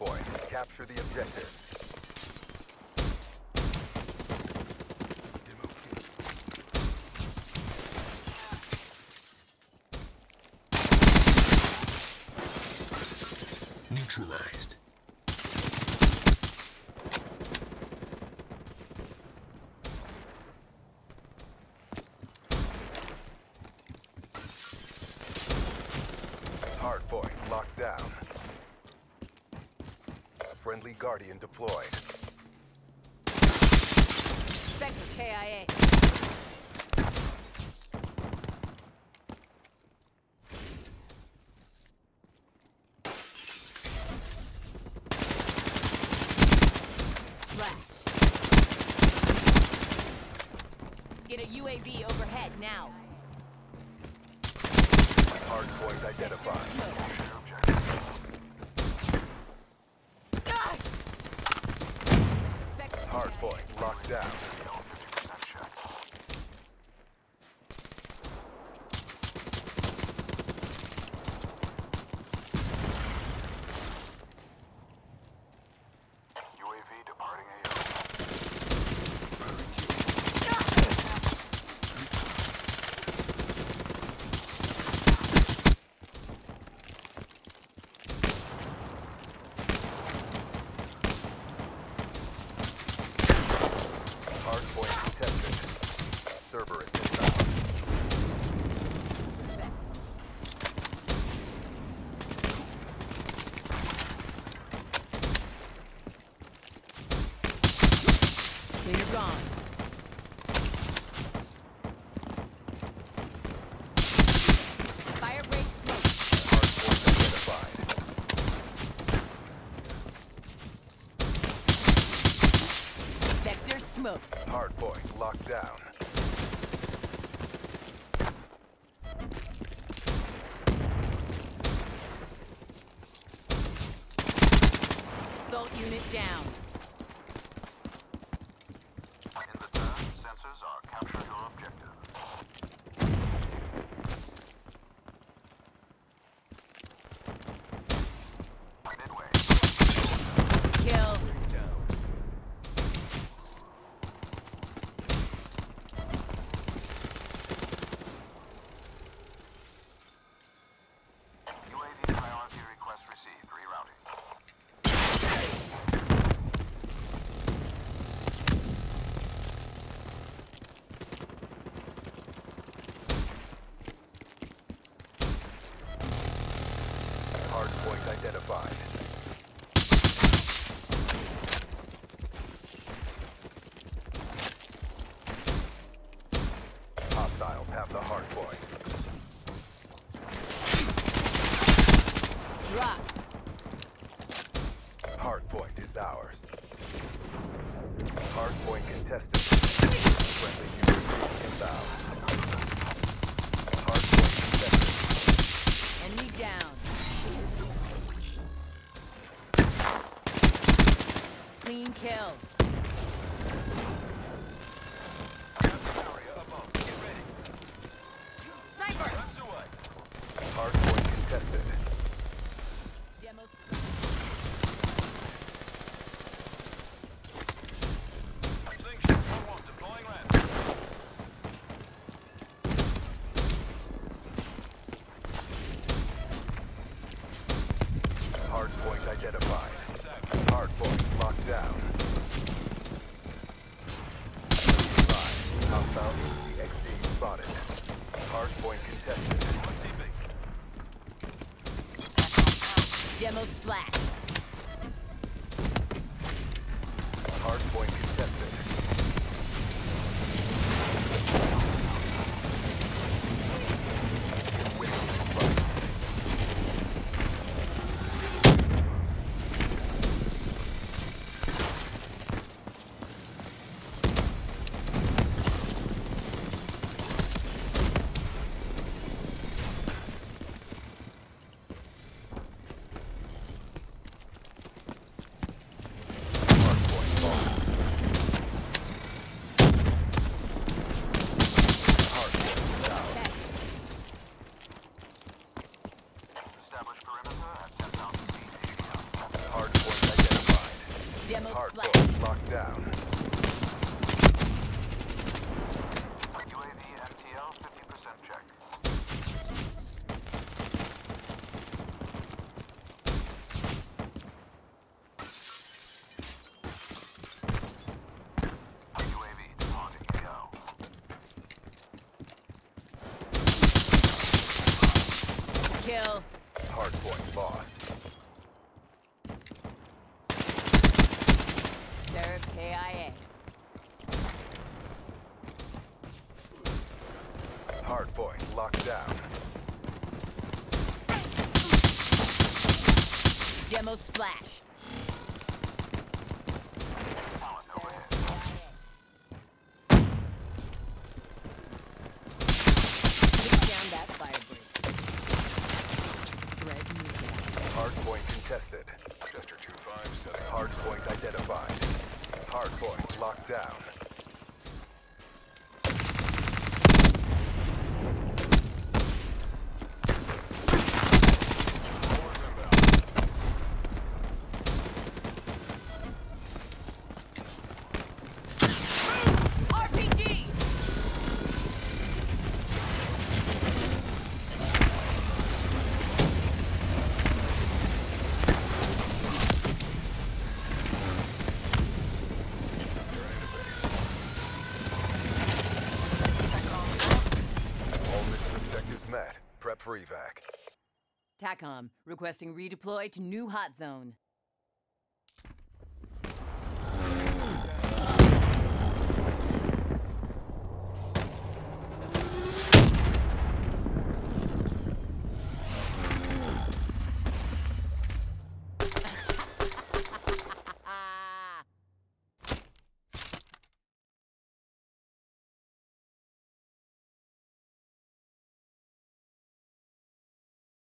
point. Capture the objective. Neutralized. Hardpoint locked down. Friendly Guardian deployed. Sector KIA. Splash. Get a UAV overhead now. Hardpoint identified. Ah! Sector Hardpoint locked down. UAV departing AO. Hardpoint contested. Cerberus inbound. Clear gone. Firebreak smoke. Hardpoint identified. Vector smoked. Hardpoint locked down. Assault unit down. Identified. Hostiles have the hardpoint. Dropped. Hardpoint is ours. Hardpoint contested. Demo splash. Hardpoint contested. Winning fight. Hardpoint lost. Splash. Hardpoint locked down. UAV MTL 50% check. UAV departing AO. Kill. Hardpoint lost. Serve KIA. Hardpoint locked down. Demo splash. Talon overhead. Take down that Firebreak. Threat neutralized. Hardpoint contested. Chester 2-5 setting hardpoint identified. Hardpoint locked down. Prep. TACOM requesting redeploy to new hot zone.